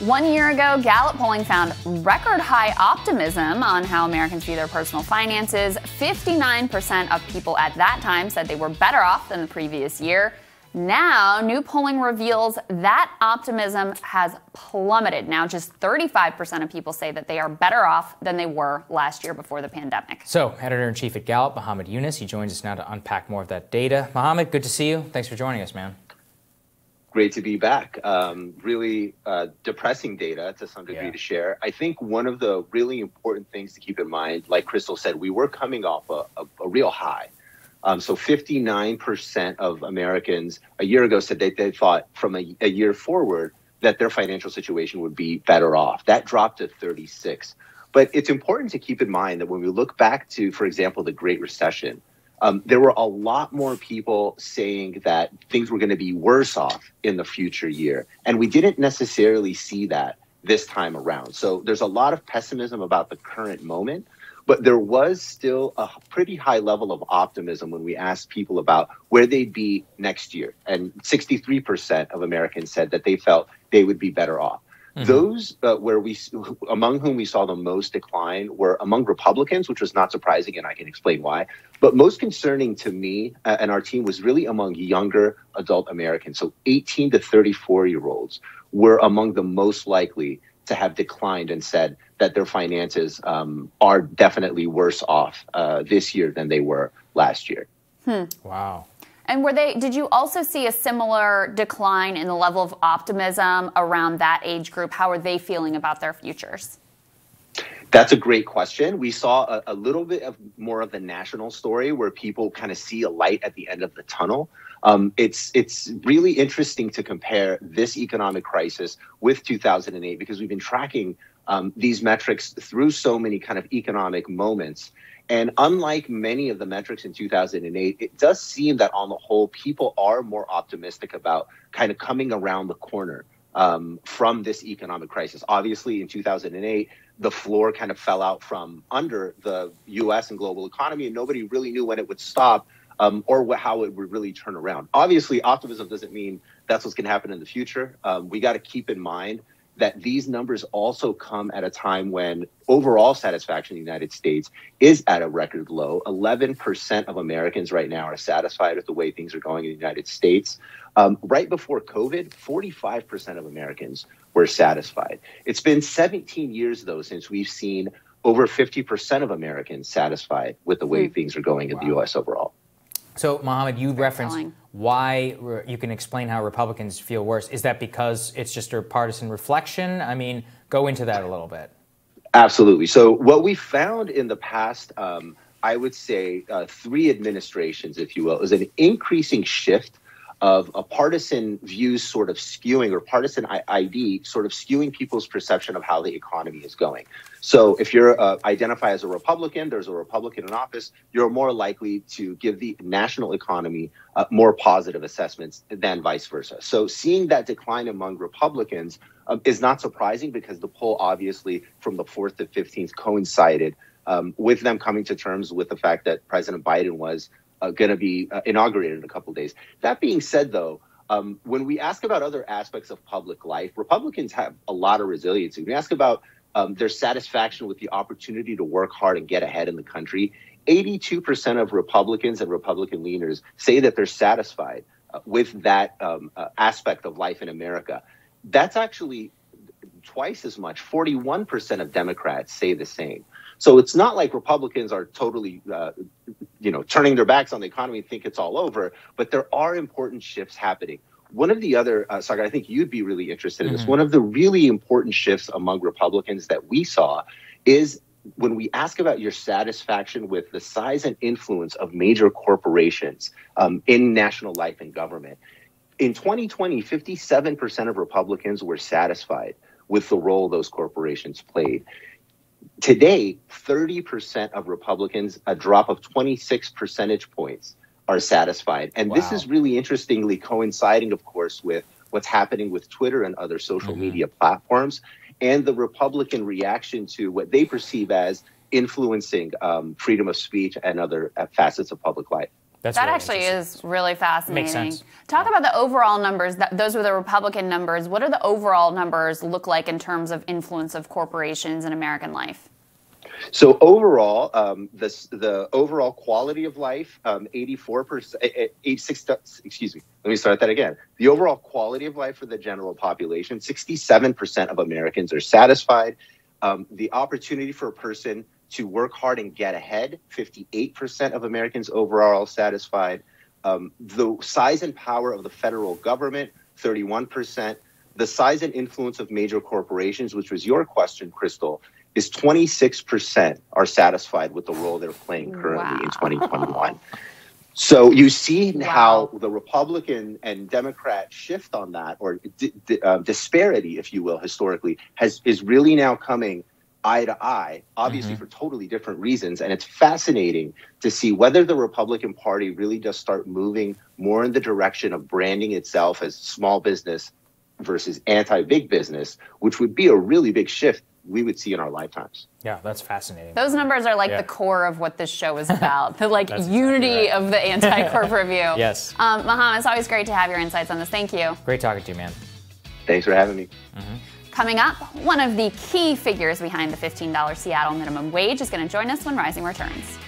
One year ago, Gallup polling found record high optimism on how Americans view their personal finances. 59% of people at that time said they were better off than the previous year. Now, new polling reveals that optimism has plummeted. Now, just 35% of people say that they are better off than they were last year before the pandemic. So, editor in chief at Gallup, Mohamed Younis, he joins us now to unpack more of that data. Mohamed, good to see you. Thanks for joining us, man great to be back. Um, really uh, depressing data to some degree yeah. to share. I think one of the really important things to keep in mind, like Krystal said, we were coming off a, a, a real high. Um, so 59% of Americans a year ago said that they thought from a, a year forward that their financial situation would be better off. That dropped to 36. But it's important to keep in mind that when we look back to, for example, the Great Recession, um, there were a lot more people saying that things were going to be worse off in the future year. And we didn't necessarily see that this time around. So there's a lot of pessimism about the current moment, but there was still a pretty high level of optimism when we asked people about where they'd be next year. And 63% of Americans said that they felt they would be better off. Mm-hmm. Those uh, where we, among whom we saw the most decline, were among Republicans, which was not surprising, and I can explain why. But most concerning to me uh, and our team was really among younger adult Americans. So 18 to 34 year olds were among the most likely to have declined and said that their finances um, are definitely worse off uh, this year than they were last year. Hmm. Wow. And were they? Did you also see a similar decline in the level of optimism around that age group? How are they feeling about their futures? That's a great question. We saw a, a, little bit of more of the national story where people kind of see a light at the end of the tunnel. Um, it's it's really interesting to compare this economic crisis with 2008 because we've been tracking um, these metrics through so many kind of economic moments. And unlike many of the metrics in 2008, it does seem that on the whole, people are more optimistic about kind of coming around the corner um, from this economic crisis. Obviously, in 2008, the floor kind of fell out from under the US and global economy, and nobody really knew when it would stop um, or how it would really turn around. Obviously, optimism doesn't mean that's what's going to happen in the future. Um, we got to keep in mind that these numbers also come at a time when overall satisfaction in the United States is at a record low. 11% of Americans right now are satisfied with the way things are going in the United States. Um, right before COVID, 45% of Americans were satisfied. It's been 17 years, though, since we've seen over 50% of Americans satisfied with the way mm. things are going in wow. the U.S. overall. So, Mohamed, you referenced why you can explain how Republicans feel worse. Is that because it's just a partisan reflection? I mean, go into that a little bit. Absolutely. So, what we found in the past, um, I would say, uh, three administrations, if you will, is an increasing shift of a partisan views sort of skewing or partisan ID sort of skewing people's perception of how the economy is going. So if you're uh, identify as a Republican, there's a Republican in office, you're more likely to give the national economy uh, more positive assessments than vice versa. So seeing that decline among Republicans um, is not surprising because the poll obviously from the 4th to 15th coincided um, with them coming to terms with the fact that President Biden was uh, going to be uh, inaugurated in a couple days. That being said, though, um, when we ask about other aspects of public life, Republicans have a lot of resiliency. When we ask about um, their satisfaction with the opportunity to work hard and get ahead in the country, 82% of Republicans and Republican leaners say that they're satisfied uh, with that um, uh, aspect of life in America. That's actually twice as much. 41% of Democrats say the same. So it's not like Republicans are totally, uh, you know, turning their backs on the economy and think it's all over, but there are important shifts happening. One of the other, uh, Saagar, I think you'd be really interested in this. Mm-hmm. One of the really important shifts among Republicans that we saw is when we ask about your satisfaction with the size and influence of major corporations um, in national life and government. In 2020, 57% of Republicans were satisfied with the role those corporations played. Today, 30% of Republicans, a drop of 26 percentage points, are satisfied. And wow. this is really interestingly coinciding, of course, with what's happening with Twitter and other social mm-hmm. media platforms and the Republican reaction to what they perceive as influencing um, freedom of speech and other uh, facets of public life. That's that really actually is really fascinating. Makes sense. Talk about the overall numbers. That, those were the Republican numbers. What do the overall numbers look like in terms of influence of corporations in American life? So overall, um, this, the overall quality of life, um, 84%, 86, excuse me, let me start that again. The overall quality of life for the general population, 67% of Americans are satisfied. Um, the opportunity for a person to work hard and get ahead, 58% of Americans overall satisfied. Um, the size and power of the federal government, 31%. The size and influence of major corporations, which was your question, Krystal, is 26% are satisfied with the role they're playing currently wow. in 2021. So you see wow. how the Republican and Democrat shift on that, or di- di- uh, disparity, if you will, historically, has is really now coming eye to eye, obviously mm-hmm. for totally different reasons. And it's fascinating to see whether the Republican Party really does start moving more in the direction of branding itself as small business versus anti big business, which would be a really big shift we would see in our lifetimes. Yeah, that's fascinating. Those numbers are like yeah. the core of what this show is about. the like unity exactly right. of the anti-corporate view. yes. Um, Mohamed, it's always great to have your insights on this. Thank you. Great talking to you, man. Thanks for having me. Mm-hmm. Coming up, one of the key figures behind the $15 Seattle minimum wage is going to join us when Rising returns.